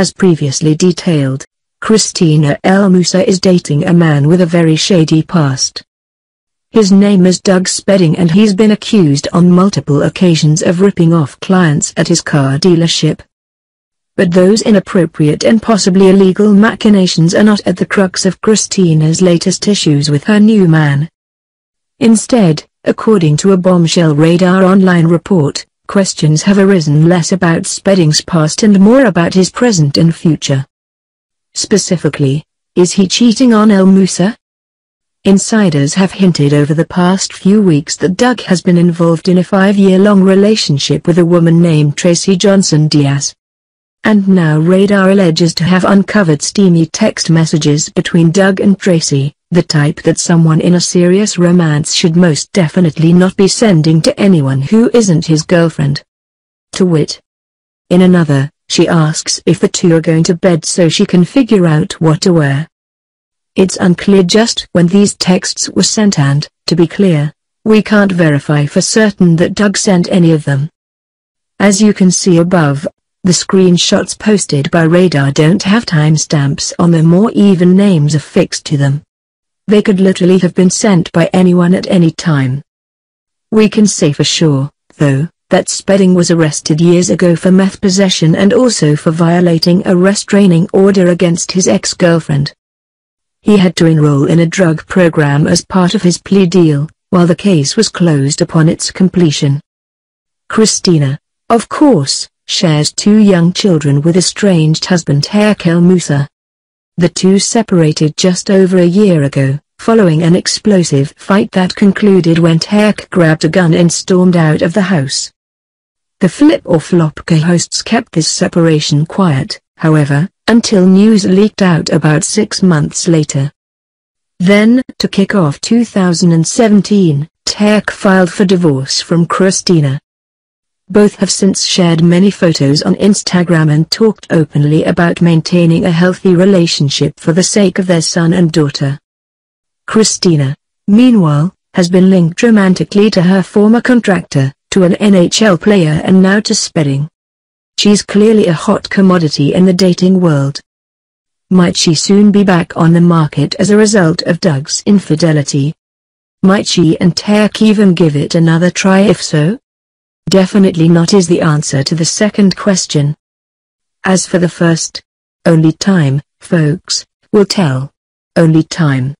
As previously detailed, Christina El Moussa is dating a man with a very shady past. His name is Doug Spedding and he's been accused on multiple occasions of ripping off clients at his car dealership. But those inappropriate and possibly illegal machinations are not at the crux of Christina's latest issues with her new man. Instead, according to a bombshell radar online report, questions have arisen less about Spedding's past and more about his present and future. Specifically, is he cheating on El Moussa? Insiders have hinted over the past few weeks that Doug has been involved in a five-year-long relationship with a woman named Tracy Johnson Diaz. And now Radar alleges to have uncovered steamy text messages between Doug and Tracy, the type that someone in a serious romance should most definitely not be sending to anyone who isn't his girlfriend. To wit. In another, she asks if the two are going to bed so she can figure out what to wear. It's unclear just when these texts were sent and, to be clear, we can't verify for certain that Doug sent any of them. As you can see above, the screenshots posted by Radar don't have timestamps on them or even names affixed to them. They could literally have been sent by anyone at any time. We can say for sure, though, that Spedding was arrested years ago for meth possession and also for violating a restraining order against his ex-girlfriend. He had to enroll in a drug program as part of his plea deal, while the case was closed upon its completion. Christina, of course, shares two young children with estranged husband Tarek El Moussa. The two separated just over a year ago, following an explosive fight that concluded when Tarek grabbed a gun and stormed out of the house. The Flip or Flop co hosts kept this separation quiet, however, until news leaked out about six months later. Then, to kick off 2017, Tarek filed for divorce from Christina. Both have since shared many photos on Instagram and talked openly about maintaining a healthy relationship for the sake of their son and daughter. Christina, meanwhile, has been linked romantically to her former contractor, to an NHL player and now to Spedding. She's clearly a hot commodity in the dating world. Might she soon be back on the market as a result of Doug's infidelity? Might she and Tarek even give it another try if so? Definitely not is the answer to the second question. As for the first, only time, folks, will tell. Only time.